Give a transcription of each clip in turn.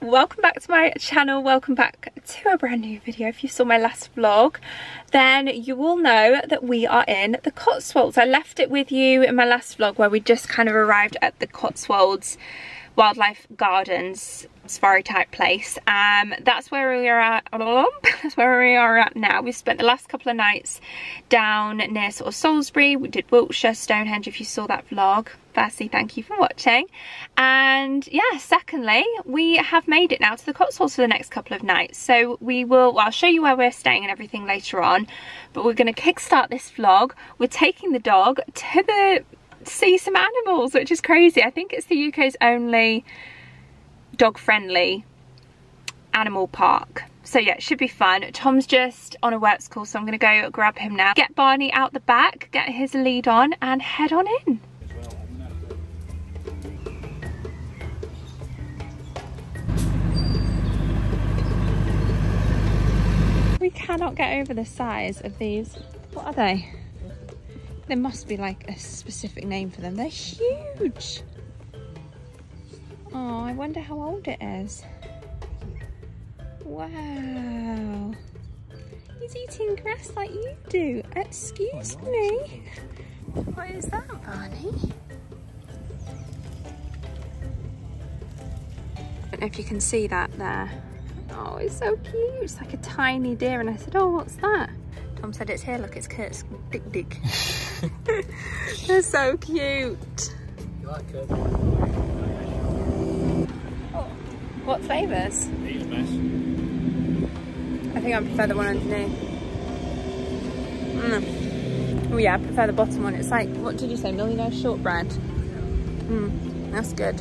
welcome back to my channel. Welcome back to a brand new video. If you saw my last vlog then you will know that we are in the Cotswolds. I left it with you in my last vlog where we just kind of arrived at the Cotswolds wildlife gardens safari type place. Um that's where we are at that's where we are at now. We've spent the last couple of nights down near sort of salisbury. We did wiltshire stonehenge if you saw that vlog. Firstly thank you for watching. And yeah secondly we have made it now to the cotswolds for the next couple of nights. So we will well, i'll show you where we're staying and everything later on but we're going to kickstart this vlog. We're taking the dog to the see some animals which is crazy. I think it's the uk's only dog friendly animal park. So yeah it should be fun. Tom's just on a work call so i'm gonna go grab him now. Get barney out the back get his lead on and head on in. We cannot get over the size of these. What are they there must be like a specific name for them they're huge Oh, I wonder how old it is. Wow. He's eating grass like you do. Excuse me. What is that, Barney? I don't know if you can see that there. Oh, it's so cute. It's like a tiny deer. And I said, oh, what's that? Tom said it's here. Look, it's Kurt's dick dick. They're so cute. You like it? What flavours? These best. I think I prefer the one underneath. Mm. Oh yeah, I prefer the bottom one. It's like, what did you say, millionaire shortbread? Mm, that's good.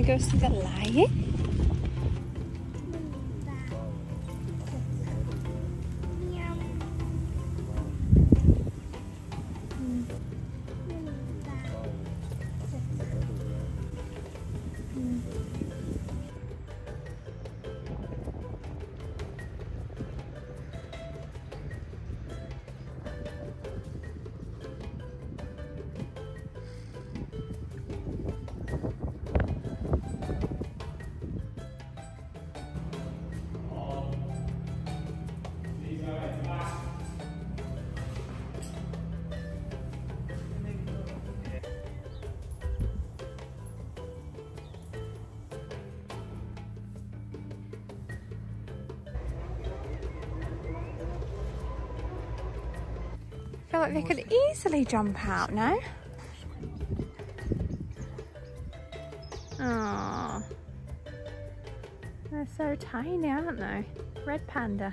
We go see the lion. Like they could easily jump out no? Oh, they're so tiny, aren't they? Red panda.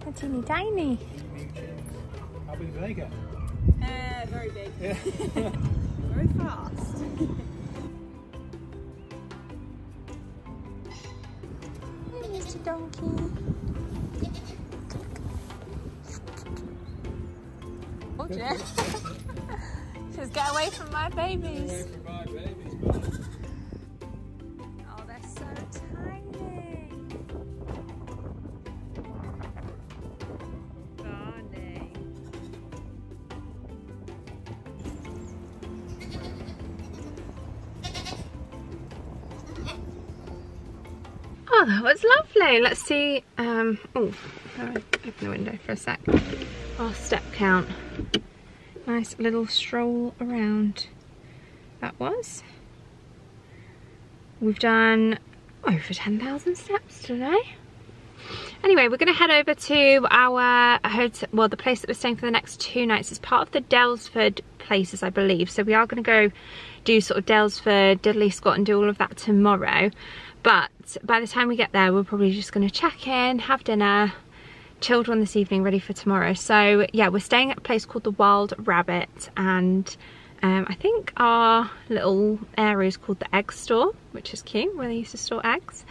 They're teeny tiny. Just get away from my babies. Oh, that was lovely. Let's see. Um, oh, open the window for a sec. Our step count. Nice little stroll around. That was. We've done over 10,000 steps today. Anyway, we're going to head over to our hotel, well, the place that we're staying for the next two nights. It's part of the Daylesford places, I believe. So we are going to go do sort of Daylesford, Diddly Squat and do all of that tomorrow. But by the time we get there, we're probably just going to check in, have dinner, chilled one this evening, ready for tomorrow. So yeah, we're staying at a place called the Wild Rabbit and um, I think our little area is called the Egg Store, which is cute, where they used to store eggs.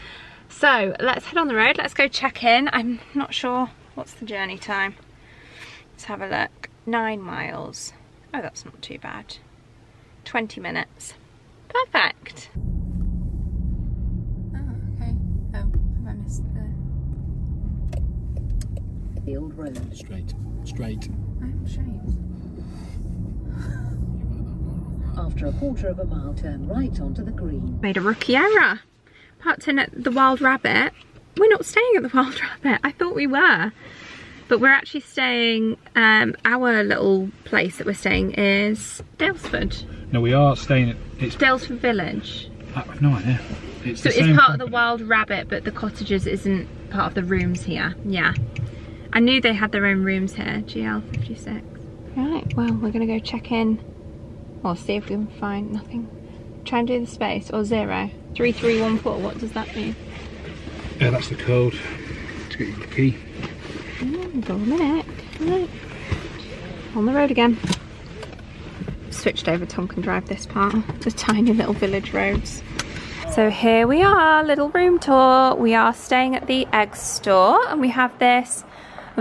So let's head on the road, let's go check in. I'm not sure what's the journey time. Let's have a look. nine miles. Oh, that's not too bad. 20 minutes. Perfect. The... Field Road. Straight. Straight. I'm straight. After a quarter of a mile, turn right onto the green. Made a rookie error. Parked in at the Wild Rabbit. We're not staying at the Wild Rabbit. I thought we were. But we're actually staying, um, our little place that we're staying is Daylesford. No, we are staying at. It's. Daylesford Village. I've no idea. It's So it's same part of the. Wild Rabbit, but the cottages isn't part of the rooms here. Yeah. I knew they had their own rooms here, GL56. Right, well, we're gonna go check in. Or see if we can find nothing. Try and do the space, or zero. 3314, what does that mean? Yeah, that's the code to get your key. Mm, Go a minute. Right. On the road again. Switched over Tonkin Drive this part. The tiny little village roads. So here we are, little room tour. We are staying at the egg store and we have this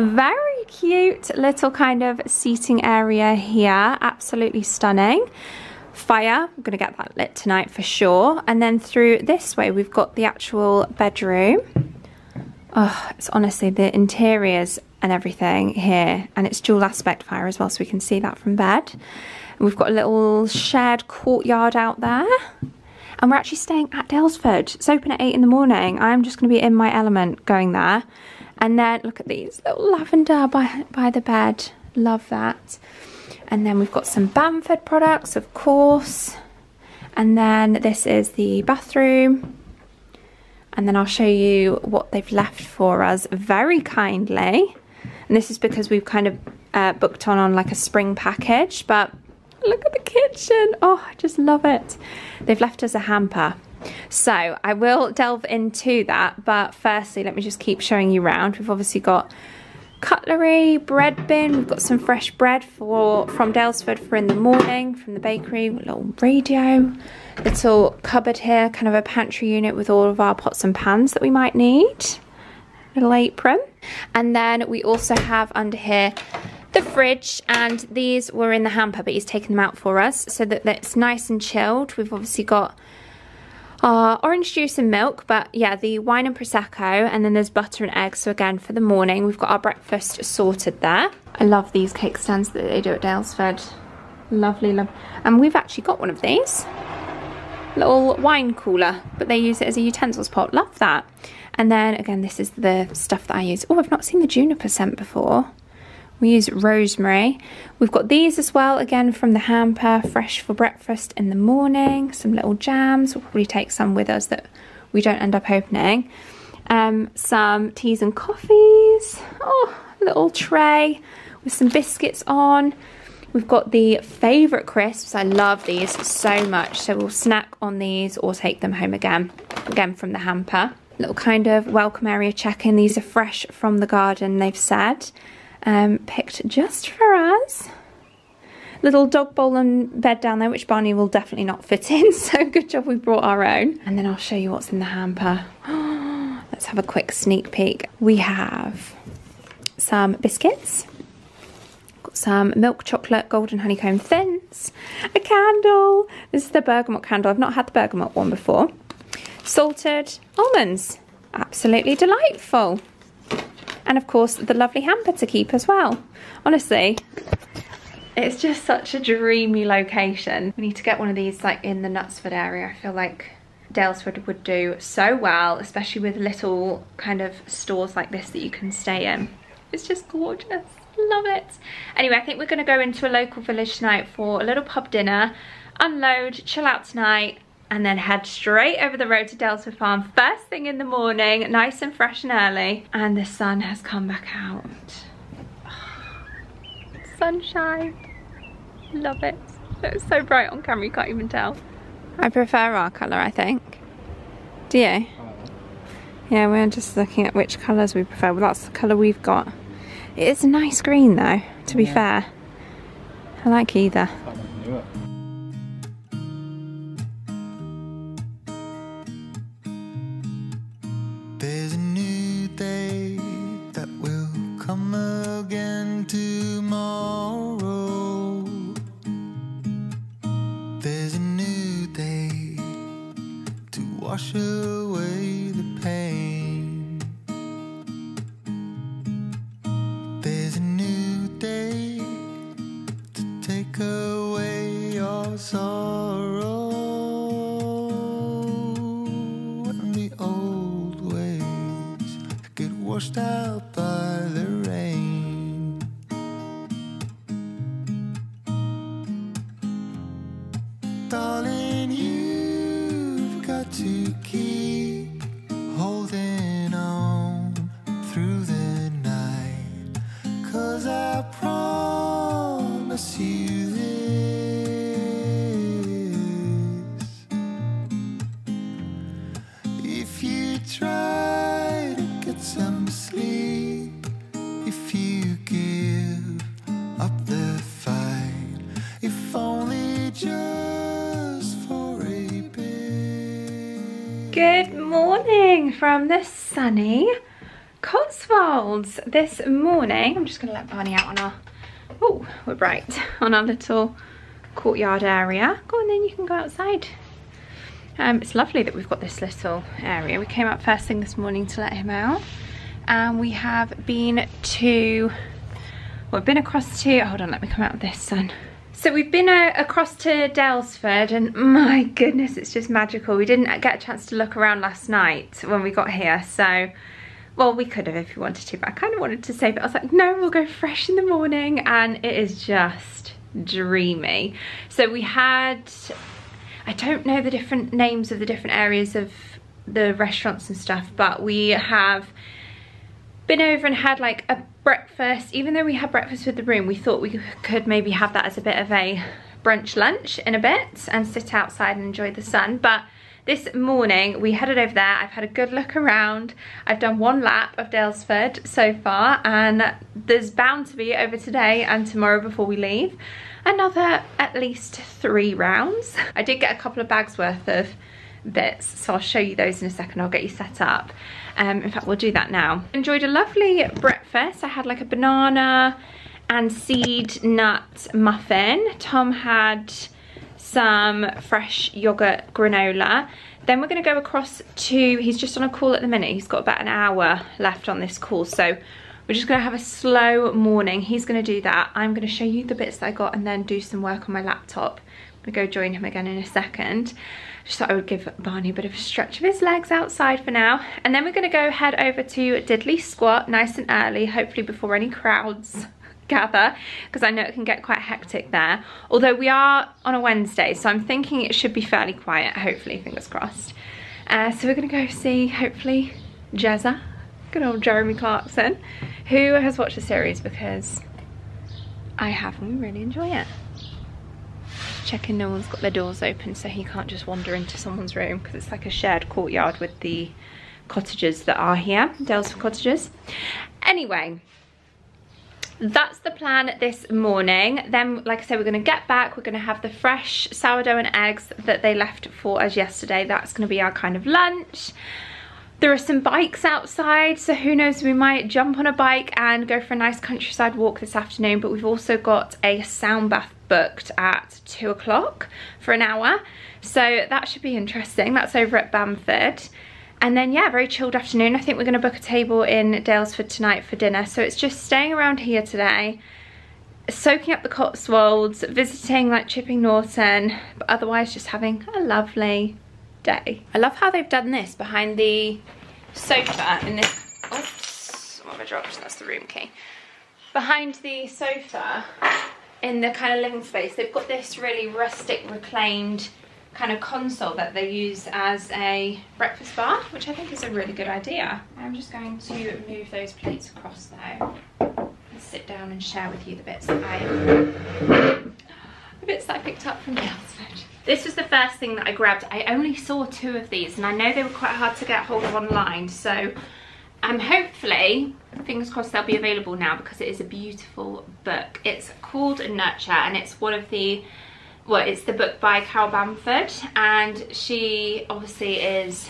very cute little kind of seating area here. Absolutely stunning. Fire, I'm gonna get that lit tonight for sure. And then through this way, we've got the actual bedroom. Oh, it's honestly the interiors and everything here, and it's dual aspect fire as well, so we can see that from bed. And we've got a little shared courtyard out there. And we're actually staying at Daylesford. It's open at 8 in the morning. I'm just going to be in my element going there. And then look at these little lavender by, by the bed. Love that. And then we've got some Bamford products, of course. And then this is the bathroom and then I'll show you what they've left for us very kindly. And this is because we've kind of uh, booked on on like a spring package, but look at the kitchen. Oh, I just love it. They've left us a hamper. So I will delve into that, but firstly, let me just keep showing you around. We've obviously got cutlery, bread bin. We've got some fresh bread for from Daylesford for in the morning from the bakery. A little radio, little cupboard here, kind of a pantry unit with all of our pots and pans that we might need. Little apron, and then we also have under here the fridge and these were in the hamper but he's taken them out for us so that it's nice and chilled we've obviously got uh, orange juice and milk, but yeah, the wine and prosecco, and then there's butter and eggs. So again, for the morning, we've got our breakfast sorted there. I love these cake stands that they do at Daylesford. Lovely, love. And we've actually got one of these. Little wine cooler, but they use it as a utensils pot. Love that. And then again, this is the stuff that I use. Oh, I've not seen the juniper scent before. We use rosemary. We've got these as well, again from the hamper, fresh for breakfast in the morning. Some little jams. We'll probably take some with us that we don't end up opening. Um, some teas and coffees. Oh, a little tray with some biscuits on. We've got the favourite crisps. I love these so much. So we'll snack on these or take them home again. Again from the hamper. Little kind of welcome area check-in. These are fresh from the garden, they've said um, picked just for us. Little dog bowl and bed down there, which Barney will definitely not fit in. So good job we brought our own. And then I'll show you what's in the hamper. Let's have a quick sneak peek. We have some biscuits. Got some milk chocolate golden honeycomb thins. A candle. This is the bergamot candle. I've not had the bergamot one before. Salted almonds. Absolutely delightful and of course the lovely hamper to keep as well. Honestly, it's just such a dreamy location. We need to get one of these like in the Knutsford area. I feel like Daylesford would do so well, especially with little kind of stores like this that you can stay in. It's just gorgeous. Love it. Anyway, I think we're going to go into a local village tonight for a little pub dinner, unload, chill out tonight, and then head straight over the road to Delta Farm first thing in the morning, nice and fresh and early. And the sun has come back out. Sunshine. Love it. It's so bright on camera, you can't even tell. I prefer our colour, I think. Do you? Yeah, we're just looking at which colours we prefer. Well, that's the colour we've got. It is a nice green though, to be fair. I like either. wash away the pain. Sunny Cotswolds. This morning, I'm just going to let Barney out on our, oh, we're bright, on our little courtyard area. Go on then, you can go outside. Um, it's lovely that we've got this little area. We came up first thing this morning to let him out. And we have been to, well, we've been across to, hold on, let me come out of this sun. So we've been uh, across to Daylesford and my goodness, it's just magical. We didn't get a chance to look around last night when we got here, so, well, we could have if we wanted to, but I kind of wanted to save it. I was like, no, we'll go fresh in the morning, and it is just dreamy. So we had, I don't know the different names of the different areas of the restaurants and stuff, but we have been over and had like a breakfast. Even though we had breakfast with the room, we thought we could maybe have that as a bit of a brunch lunch in a bit and sit outside and enjoy the sun. But this morning we headed over there. I've had a good look around. I've done one lap of Daylesford so far and there's bound to be over today and tomorrow before we leave another at least three rounds. I did get a couple of bags worth of bits so I'll show you those in a second I'll get you set up um, in fact we'll do that now enjoyed a lovely breakfast I had like a banana and seed nut muffin Tom had some fresh yogurt granola then we're going to go across to he's just on a call at the minute he's got about an hour left on this call so we're just gonna have a slow morning. He's gonna do that. I'm gonna show you the bits that I got and then do some work on my laptop. Gonna go join him again in a second. Just thought I would give Barney a bit of a stretch of his legs outside for now. And then we're gonna go head over to Diddly Squat nice and early, hopefully before any crowds gather because I know it can get quite hectic there. Although we are on a Wednesday, so I'm thinking it should be fairly quiet, hopefully, fingers crossed. Uh, so we're gonna go see, hopefully, Jezza, good old Jeremy Clarkson, who has watched the series because I have and we really enjoy it. Checking no one's got their doors open so he can't just wander into someone's room because it's like a shared courtyard with the cottages that are here, Daylesford cottages. Anyway, that's the plan this morning. Then, like I said, we're going to get back. We're going to have the fresh sourdough and eggs that they left for us yesterday. That's going to be our kind of lunch. There are some bikes outside, so who knows, we might jump on a bike and go for a nice countryside walk this afternoon, but we've also got a sound bath booked at two o'clock for an hour. So that should be interesting. That's over at Bamford. And then, yeah, very chilled afternoon. I think we're going to book a table in Daylesford tonight for dinner. So it's just staying around here today, soaking up the Cotswolds, visiting like Chipping Norton, but otherwise just having a lovely day. I love how they've done this behind the sofa in this, oops, oh what have I dropped? That's the room key. Behind the sofa in the kind of living space, they've got this really rustic reclaimed kind of console that they use as a breakfast bar, which I think is a really good idea. I'm just going to move those plates across though and sit down and share with you the bits that I, the bits that I picked up from Daylesford. This was the first thing that I grabbed. I only saw two of these and I know they were quite hard to get hold of online. So um, hopefully, fingers crossed they'll be available now because it is a beautiful book. It's called Nurture and it's one of the, well, it's the book by Carol Bamford and she obviously is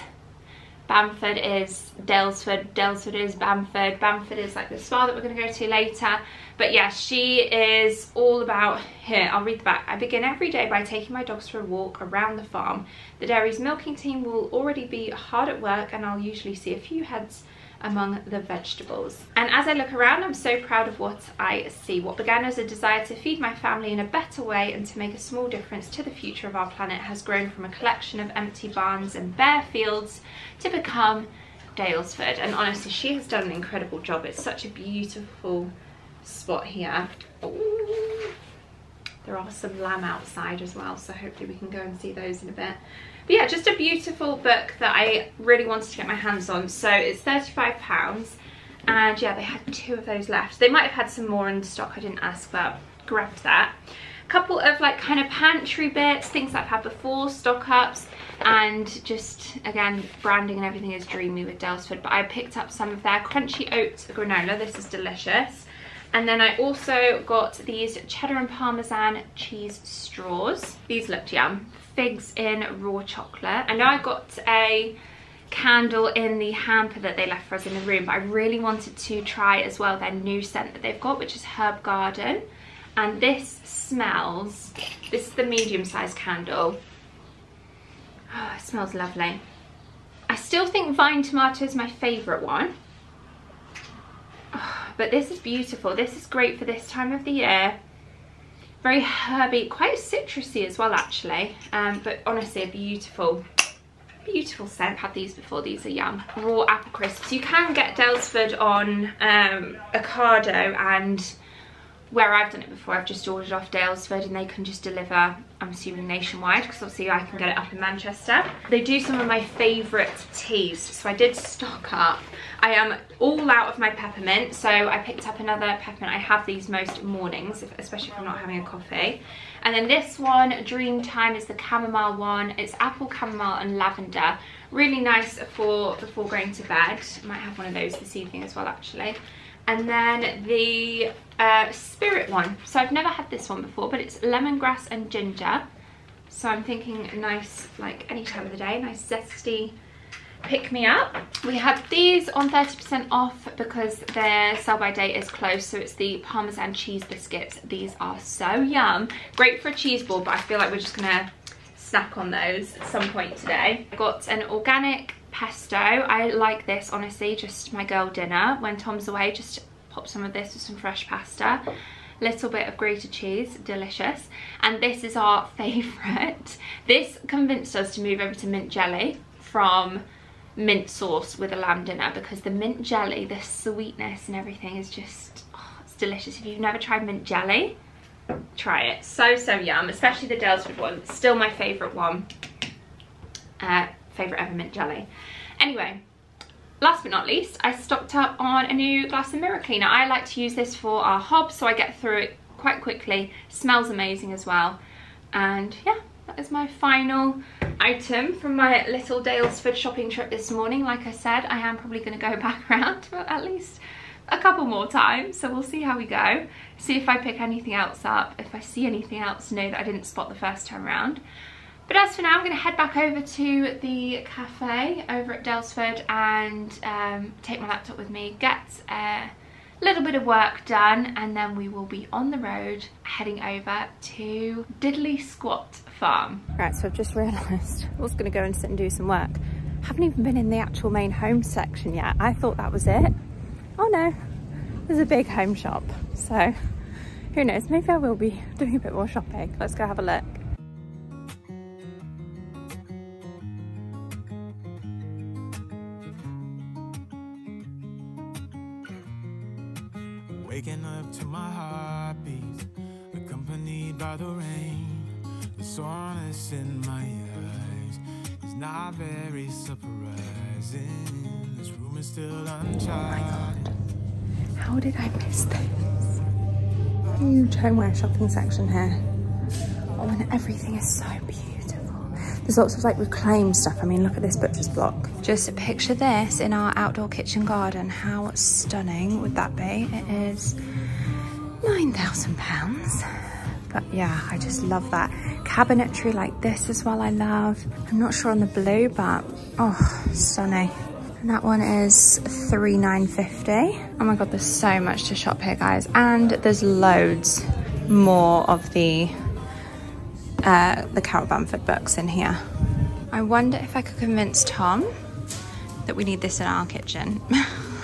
Bamford is Daylesford, Daylesford is Bamford, Bamford is like the spa that we're going to go to later. But yeah, she is all about, here, I'll read the back. I begin every day by taking my dogs for a walk around the farm. The dairy's milking team will already be hard at work and I'll usually see a few heads among the vegetables. And as I look around, I'm so proud of what I see. What began as a desire to feed my family in a better way and to make a small difference to the future of our planet has grown from a collection of empty barns and bare fields to become Daylesford. And honestly, she has done an incredible job. It's such a beautiful spot here. Ooh. there are some lamb outside as well, so hopefully we can go and see those in a bit. But yeah, just a beautiful book that I really wanted to get my hands on. So it's £35 and yeah, they had two of those left. They might have had some more in stock, I didn't ask, but grabbed that. A couple of like kind of pantry bits, things I've had before, stock ups and just again branding and everything is dreamy with Daylesford but I picked up some of their crunchy oats granola this is delicious and then I also got these cheddar and parmesan cheese straws these looked yum figs in raw chocolate I know I got a candle in the hamper that they left for us in the room but I really wanted to try as well their new scent that they've got which is herb garden and this smells this is the medium sized candle Oh, it smells lovely. I still think vine tomato is my favourite one. Oh, but this is beautiful. This is great for this time of the year. Very herby, quite citrusy as well actually. Um, but honestly, a beautiful, beautiful scent. Had these before, these are yum. Raw apple crisps. You can get Daylesford on um, Ocado and where I've done it before, I've just ordered off Daylesford and they can just deliver, I'm assuming nationwide, because obviously I can get it up in Manchester. They do some of my favourite teas, so I did stock up. I am all out of my peppermint, so I picked up another peppermint. I have these most mornings, especially if I'm not having a coffee. And then this one, Dream Time, is the chamomile one. It's apple, chamomile and lavender. Really nice for before going to bed. Might have one of those this evening as well, actually and then the uh, spirit one so I've never had this one before but it's lemongrass and ginger. So I'm thinking nice like any time of the day nice zesty pick me up. We had these on 30% off because their sell by date is close so it's the parmesan cheese biscuits. These are so yum. Great for a cheese ball but I feel like we're just gonna snack on those at some point today. I got an organic pesto. I like this, honestly, just my girl dinner. When Tom's away, just pop some of this with some fresh pasta. Little bit of grated cheese, delicious. And this is our favourite. This convinced us to move over to mint jelly from mint sauce with a lamb dinner because the mint jelly, the sweetness and everything is just, oh, it's delicious. If you've never tried mint jelly, try it. So, so yum, especially the Daylesford one. Still my favourite one. Uh, favourite ever mint jelly. Anyway, last but not least, I stocked up on a new glass and mirror cleaner. I like to use this for our hob so I get through it quite quickly. Smells amazing as well. And yeah, that is my final item from my little Daylesford shopping trip this morning. Like I said, I am probably going to go back around at least a couple more times so we'll see how we go see if I pick anything else up if I see anything else know that I didn't spot the first time around but as for now, I'm going to head back over to the cafe over at Daylesford and um, take my laptop with me, get a little bit of work done, and then we will be on the road heading over to Diddly Squat Farm. Right, so I've just realised I was going to go and sit and do some work. I haven't even been in the actual main home section yet. I thought that was it. Oh no, there's a big home shop. So who knows, maybe I will be doing a bit more shopping. Let's go have a look. Homeware shopping section here. Oh, and everything is so beautiful. There's lots of like reclaimed stuff. I mean, look at this butcher's block. Just picture this in our outdoor kitchen garden. How stunning would that be? It is £9,000. But yeah, I just love that. Cabinetry like this as well, I love. I'm not sure on the blue, but oh, stunning. And that one is three nine fifty. Oh my God, there's so much to shop here, guys. And there's loads more of the uh, the Carol Bamford books in here. I wonder if I could convince Tom that we need this in our kitchen.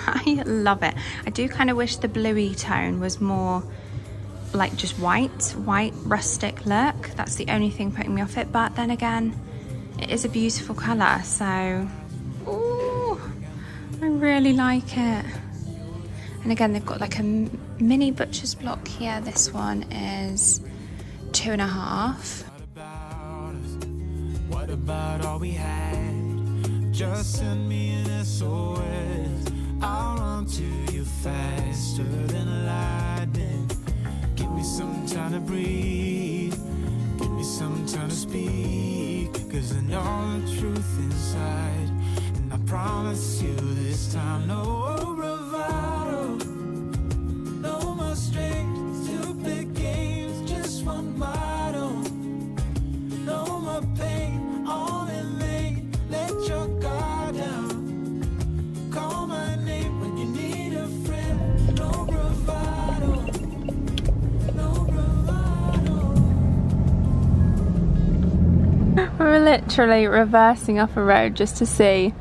I love it. I do kind of wish the bluey tone was more like just white, white rustic look. That's the only thing putting me off it. But then again, it is a beautiful colour. So, ooh, I really like it. And again, they've got like a mini butcher's block here. This one is two and a half. What about all we had? Just send me an SOS. I'll run to you faster than lightning. Give me some time to breathe. Give me some time to speak. Cause I know the truth inside. And I promise you this time, no literally reversing off a road just to see.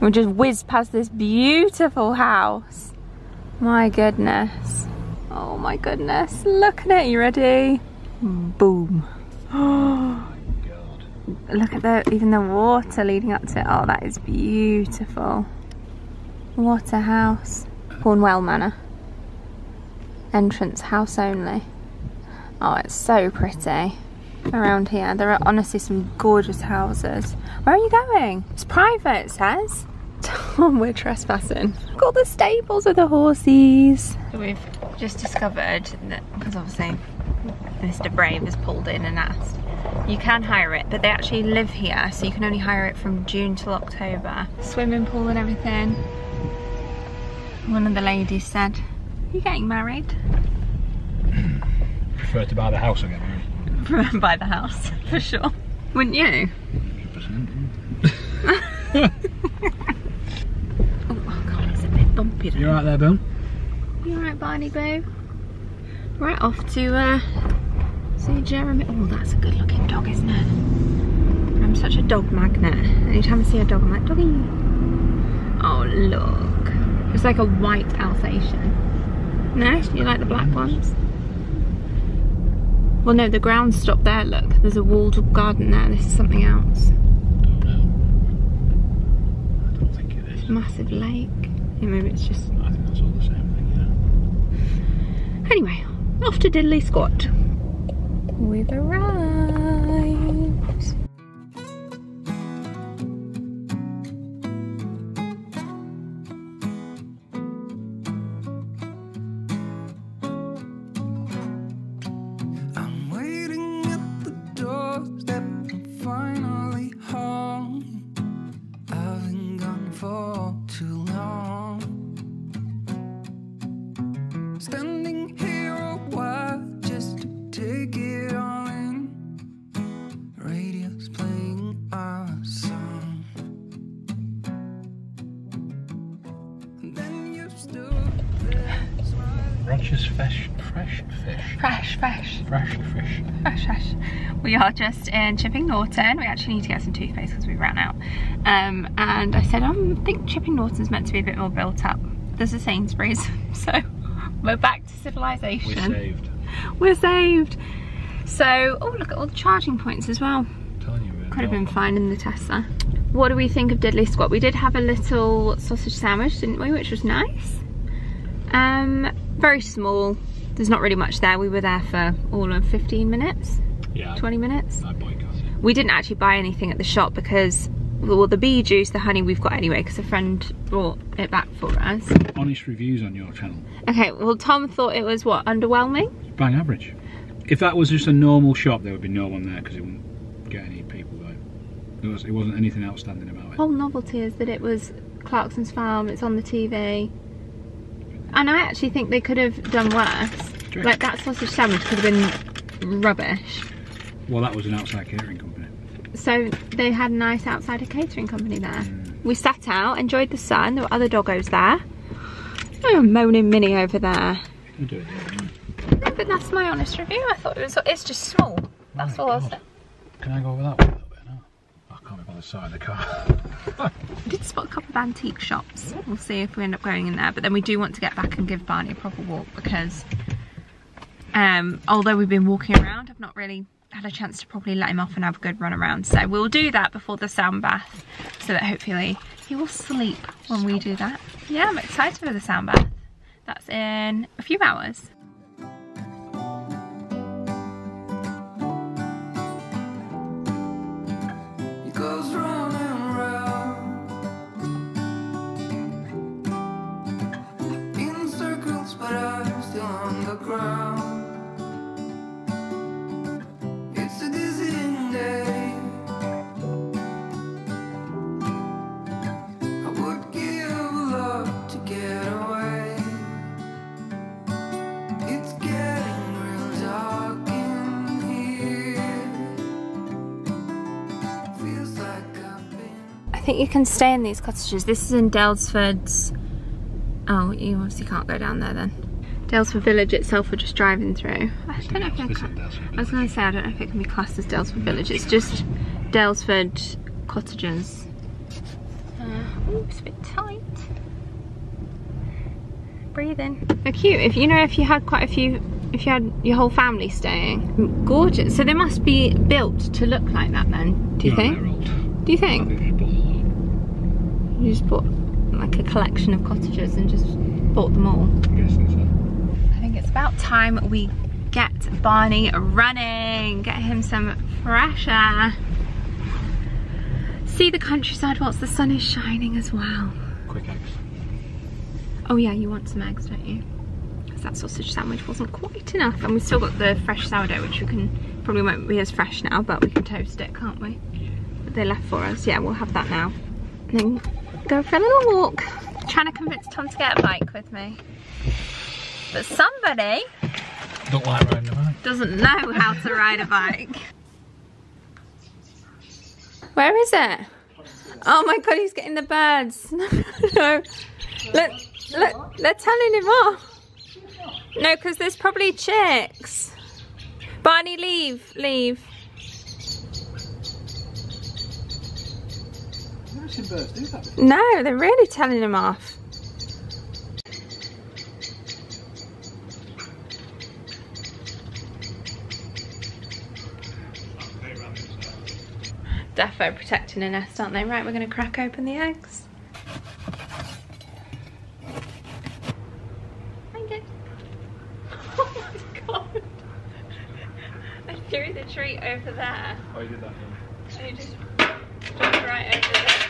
We just whizzed past this beautiful house. My goodness. Oh my goodness. Look at it. You ready? Boom. Oh Look at the even the water leading up to it. Oh, that is beautiful. What a house. Cornwell Manor. Entrance house only. Oh, it's so pretty around here. There are honestly some gorgeous houses. Where are you going? It's private, it says. Tom, we're trespassing. Look at all the stables of the horses. We've just discovered that, because obviously Mr. Brave has pulled in and asked, you can hire it, but they actually live here, so you can only hire it from June till October. Swimming pool and everything. One of the ladies said, are you getting married? Prefer to buy the house or Buy the house, for sure. Wouldn't you? 100%. Oh, oh god, it's a bit bumpy. You alright there, Bill? You alright, Barney Boo? Right, off to uh, see Jeremy. Oh, that's a good looking dog, isn't it? I'm such a dog magnet. Anytime I see a dog, I'm like, doggy. Oh, look. It's like a white Alsatian. No? You like the black ones? Well, no, the ground stopped there, look. There's a walled garden there. This is something else. Don't know. I don't think it is. Massive lake. Yeah, maybe it's just I think that's all the same thing, yeah. Anyway, off to Diddly Squat. We've arrived. Fresh, fresh. We are just in Chipping Norton. We actually need to get some toothpaste because we ran out. Um, and I said, "Oh, I think Chipping Norton's meant to be a bit more built up. There's a Sainsbury's, so we're back to civilization. We civilization. saved. We're saved. So, oh, look at all the charging points as well. Telling you, Could have been fine in the Tesla. What do we think of Diddly Squat? We did have a little sausage sandwich, didn't we? Which was nice. Um, very small. There's not really much there. We were there for all of 15 minutes, Yeah, 20 minutes. We didn't actually buy anything at the shop because, well, the bee juice, the honey we've got anyway because a friend brought it back for us. Honest reviews on your channel. Okay, well, Tom thought it was what, underwhelming? Bang average. If that was just a normal shop, there would be no one there because it wouldn't get any people there. It, was, it wasn't anything outstanding about it. The whole novelty is that it was Clarkson's Farm, it's on the TV. And I actually think they could have done worse. True. Like that sausage sandwich could have been rubbish. Well, that was an outside catering company. So they had a nice outside catering company there. Mm. We sat out, enjoyed the sun, there were other doggos there. Oh, moaning Minnie over there. You can do it. No, but that's my honest review. I thought it was, it's just small. That's Oh all my I'll God. Can I go over that way bothered side of the car. We did spot a couple of antique shops. We'll see if we end up going in there. But then we do want to get back and give Barney a proper walk because um, although we've been walking around, I've not really had a chance to properly let him off and have a good run around. So we'll do that before the sound bath so that hopefully he will sleep when we do that. Yeah, I'm excited for the sound bath. That's in a few hours. Think you can stay in these cottages. This is in Daylesford. Oh, you obviously can't go down there then. Daylesford Village itself we're just driving through. I don't know if I, can, I was going to say I don't know if it can be classed as Daylesford Village. It's just Daylesford cottages. Uh, ooh, it's a bit tight. Breathe in. They're cute. If you know, if you had quite a few, if you had your whole family staying, gorgeous. So they must be built to look like that then. Do you No, think? Do you I think? think they bought a lot. You just bought like a collection of cottages and just bought them all. I'm guessing so. I think it's about time we get Barney running, get him some fresh air. See the countryside whilst the sun is shining as well. Quick eggs. Oh yeah, you want some eggs, don't you? Because that sausage sandwich wasn't quite enough. And we've still got the fresh sourdough, which we can, probably won't be as fresh now, but we can toast it, can't we? That they left for us. Yeah, we'll have that now. Go for a little walk. Trying to convince Tom to get a bike with me. But somebody Don't like riding a bike. doesn't know how to ride a bike. Where is it? Oh my god, he's getting the birds. no. Let, let, they're telling him off. No, because there's probably chicks. Barney, leave, leave. I've never seen birds do that No, they're really telling him off. Defo protecting a nest, aren't they? Right, we're going to crack open the eggs. Thank you. Oh my god. I threw the treat over there. Oh, you did that. And you just dropped right over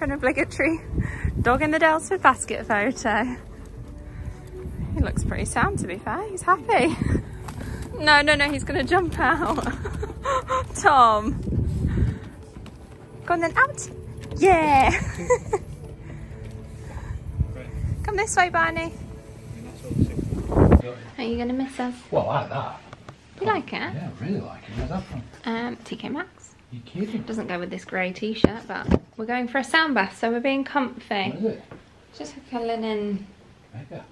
for an obligatory dog in the Daylesford basket photo. He looks pretty sound to be fair, he's happy. No, no, no, he's gonna jump out. Tom. Go on then, out. Yeah. Come this way, Barney. Are you gonna miss us? Well, I like that. You like it? Yeah, I really like it. Where's that from? Um, TK Maxx. You kidding? Doesn't go with this grey t-shirt, but we're going for a sound bath, so we're being comfy. What is it? Just like a linen. Mega.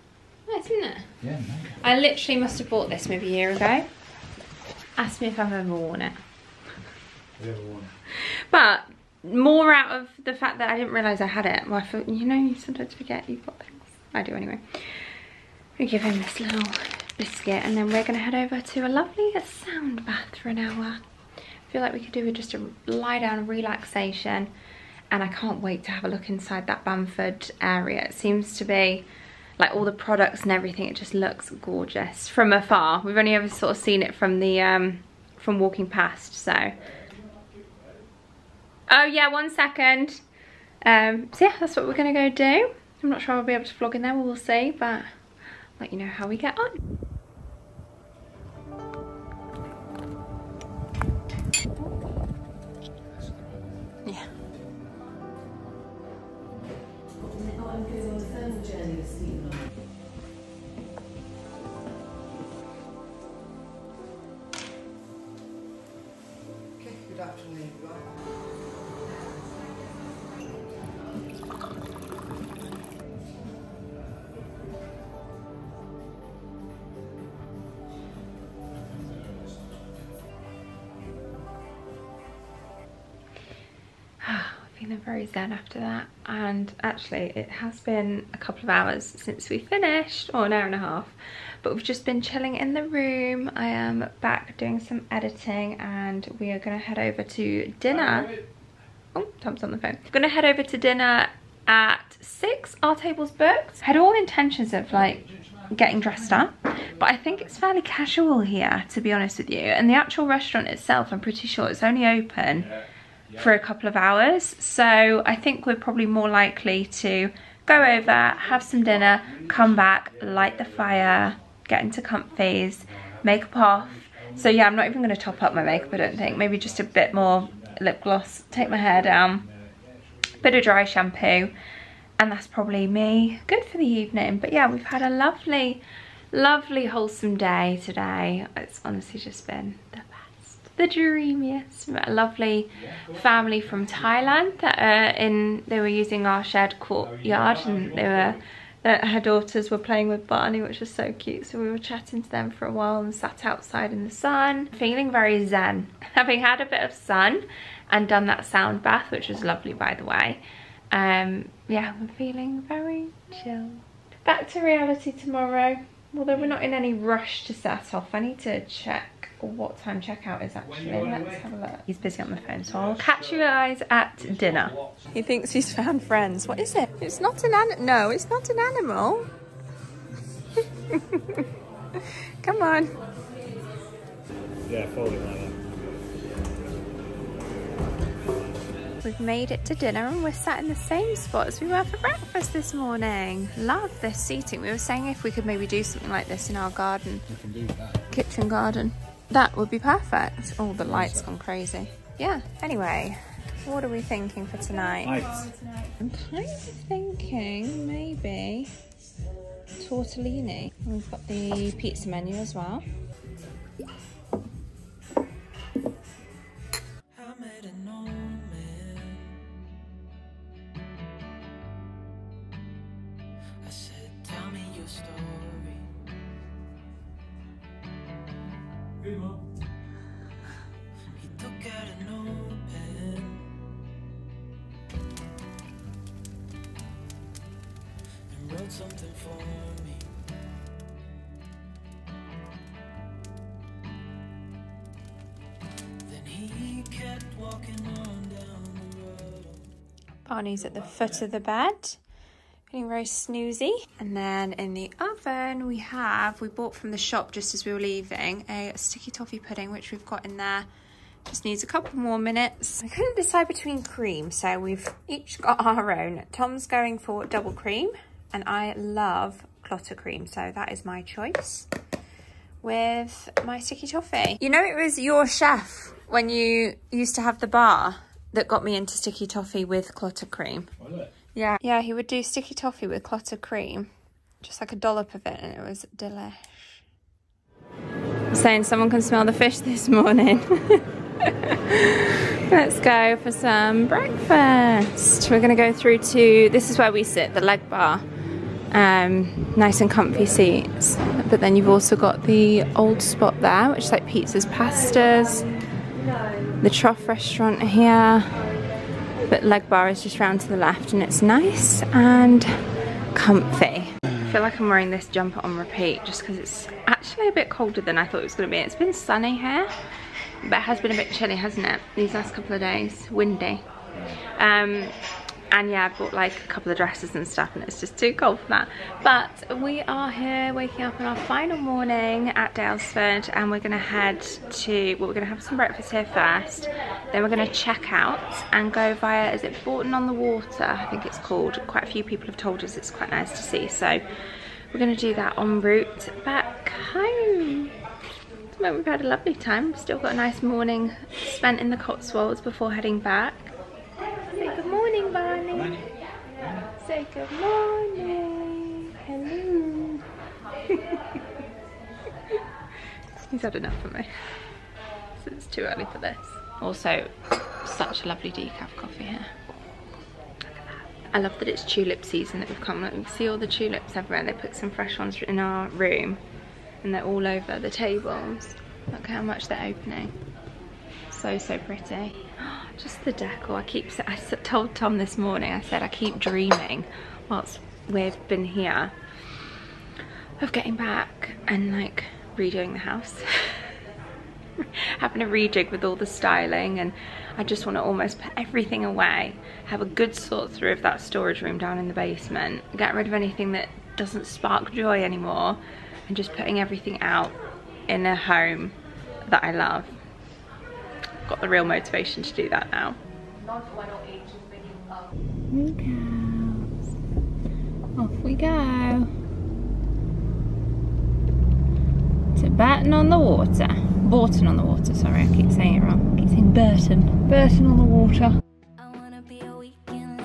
Nice, isn't it? Yeah, mega. I literally must have bought this maybe a year ago. Ask me if I've ever worn it. The other one. But more out of the fact that I didn't realise I had it. Well, I thought, you know, you sometimes forget you've got things. I do anyway. We give him this little biscuit and then we're going to head over to a lovely sound bath for an hour. Feel like we could do with just a lie down relaxation and I can't wait to have a look inside that Bamford area. It seems to be like all the products and everything, it just looks gorgeous from afar. We've only ever sort of seen it from the um, from walking past, so. Oh yeah, one second. Um, so yeah, that's what we're gonna go do. I'm not sure I'll be able to vlog in there, we'll see, but I'll let you know how we get on. Feeling very zen after that. And actually it has been a couple of hours since we finished or an hour and a half but we've just been chilling in the room. I am back doing some editing and we are going to head over to dinner. Oh tom's on the phone. We're going to head over to dinner at six. Our table's booked. Had all intentions of like getting dressed up but i think it's fairly casual here to be honest with you. And the actual restaurant itself i'm pretty sure it's only open for a couple of hours. So I think we're probably more likely to go over, have some dinner, come back, light the fire, get into comfies, makeup off. So yeah, I'm not even going to top up my makeup, I don't think. Maybe just a bit more lip gloss, take my hair down, bit of dry shampoo, and that's probably me. Good for the evening. But yeah, we've had a lovely, lovely wholesome day today. It's honestly just been the the dreamiest. A lovely family from Thailand that uh, in they were using our shared courtyard and they were uh, her daughters were playing with Barney which was so cute. So we were chatting to them for a while and sat outside in the sun feeling very zen. Having had a bit of sun and done that sound bath which was lovely by the way um yeah we're feeling very chill back to reality tomorrow. Although we're not in any rush to set off I need to check what time checkout is actually. Let's have a look. He's busy on the phone, so I'll catch you guys at dinner. He thinks he's found friends. What is it? It's not an animal. No, it's not an animal. Come on. Yeah, fold it like that. We've made it to dinner and we're sat in the same spot as we were for breakfast this morning. Love this seating. We were saying if we could maybe do something like this in our garden. Kitchen garden. That would be perfect. Oh, the light's gone crazy. Yeah, anyway, what are we thinking for tonight? I'm kind of thinking maybe tortellini. We've got the pizza menu as well. Barney's at the foot of the bed. Feeling very snoozy. And then in the oven we have, we bought from the shop just as we were leaving, a sticky toffee pudding, which we've got in there. Just needs a couple more minutes. I couldn't decide between cream, so we've each got our own. Tom's going for double cream, and I love clotted cream, so that is my choice with my sticky toffee. You know it was your chef when you used to have the bar that got me into sticky toffee with clotted cream. Yeah, yeah, he would do sticky toffee with clotted cream, just like a dollop of it, and it was delish. saying someone can smell the fish this morning. Let's go for some breakfast. We're gonna go through to, this is where we sit, the Legbar. Um, nice and comfy seats. But then you've also got the old spot there, which is like pizzas, pastas. The Trough restaurant here but Legbar is just round to the left and it's nice and comfy. I feel like I'm wearing this jumper on repeat just because it's actually a bit colder than I thought it was going to be. It's been sunny here, but it has been a bit chilly, hasn't it? These last couple of days, windy. Um, and yeah I bought like a couple of dresses and stuff and it's just too cold for that. But we are here waking up on our final morning at Daylesford and we're gonna head to well we're gonna have some breakfast here first. Then we're gonna check out and go via is it Bourton on the Water I think it's called. Quite a few people have told us it's quite nice to see. So we're gonna do that en route back home. We've had a lovely time. Still got a nice morning spent in the Cotswolds before heading back good morning, Barney. Say good morning. Hello. He's had enough of me. So it's too early for this. Also, such a lovely decaf coffee here. I love that it's tulip season that we've come. Look, you can see all the tulips everywhere. They put some fresh ones in our room and they're all over the tables. Look how much they're opening. So, so pretty. just the decor. I keep, I told Tom this morning, I said I keep dreaming whilst we've been here of getting back and like redoing the house. having a rejig with all the styling and I just want to almost put everything away, have a good sort through of that storage room down in the basement, get rid of anything that doesn't spark joy anymore and just putting everything out in a home that I love. Got the real motivation to do that now. Off we go. To Burton on the water. Burton on the water, sorry, I keep saying it wrong. I keep saying Burton. Burton on the water. I wanna be a weekend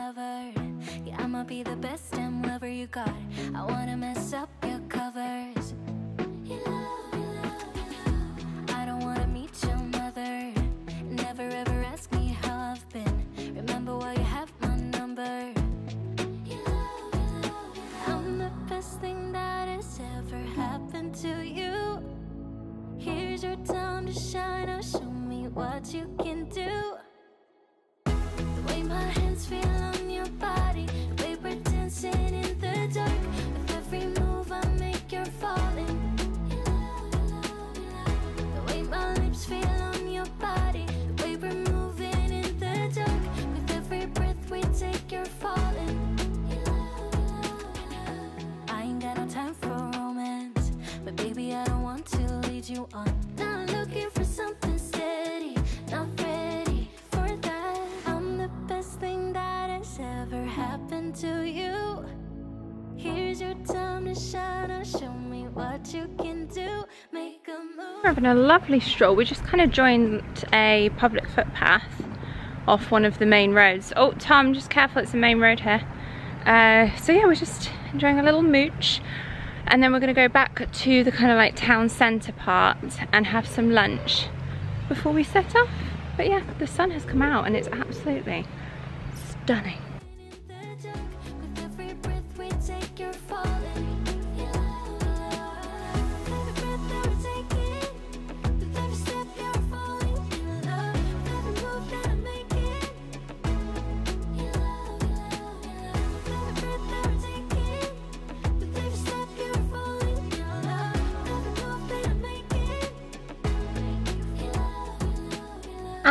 what you can do. The way my hands feel on your body, the way we're dancing in the dark. With every move I make, you're falling. The way my lips feel on your body, the way we're moving in the dark. With every breath we take, you're falling. I ain't got no time for romance, but baby I don't want to lead you on. To you. Here's your time to shine. Show me what you can do. Make a move. We're having a lovely stroll. We just kind of joined a public footpath off one of the main roads. Oh, Tom, just careful, it's the main road here. Uh, so yeah, we're just enjoying a little mooch. And then we're gonna go back to the kind of like town centre part and have some lunch before we set off. But yeah, the sun has come out and it's absolutely stunning.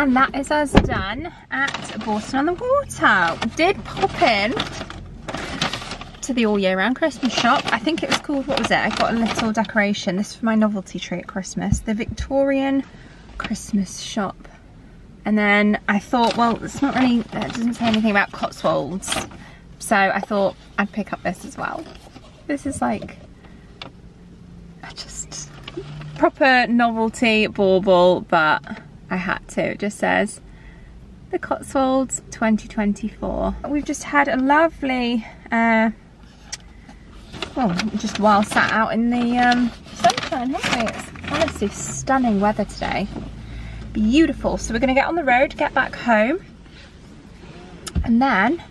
And that is us done at Bourton on the Water. We did pop in to the all year round Christmas shop. I think it was called, what was it? I got a little decoration. This is for my novelty tree at Christmas. The Victorian Christmas shop. And then I thought, well, it's not really, it doesn't say anything about Cotswolds. So I thought I'd pick up this as well. This is like, I just, proper novelty bauble, but I had to. It just says the Cotswolds 2024. We've just had a lovely, uh, well, just while sat out in the um, sunshine, haven't we? It's honestly stunning weather today. Beautiful. So we're going to get on the road, get back home, and then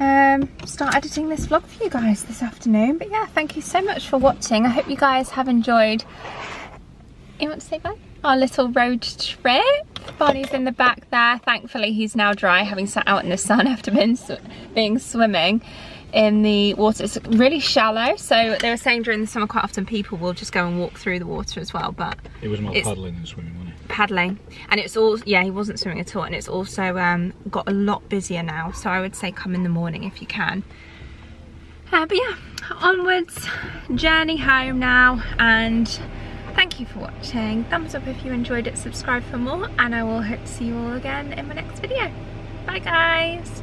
um, start editing this vlog for you guys this afternoon. But yeah, thank you so much for watching. I hope you guys have enjoyed. You want to say bye? Our little road trip. Barney's in the back there. Thankfully, he's now dry, having sat out in the sun after being, sw- being swimming in the water. It's really shallow, so they were saying during the summer quite often people will just go and walk through the water as well, but It was more paddling than swimming, wasn't it? paddling and it's all yeah he wasn't swimming at all and it's also um, got a lot busier now so I would say come in the morning if you can uh, but yeah onwards journey home now and Thank you for watching. Thumbs up if you enjoyed it, subscribe for more, and I will hope to see you all again in my next video. Bye guys!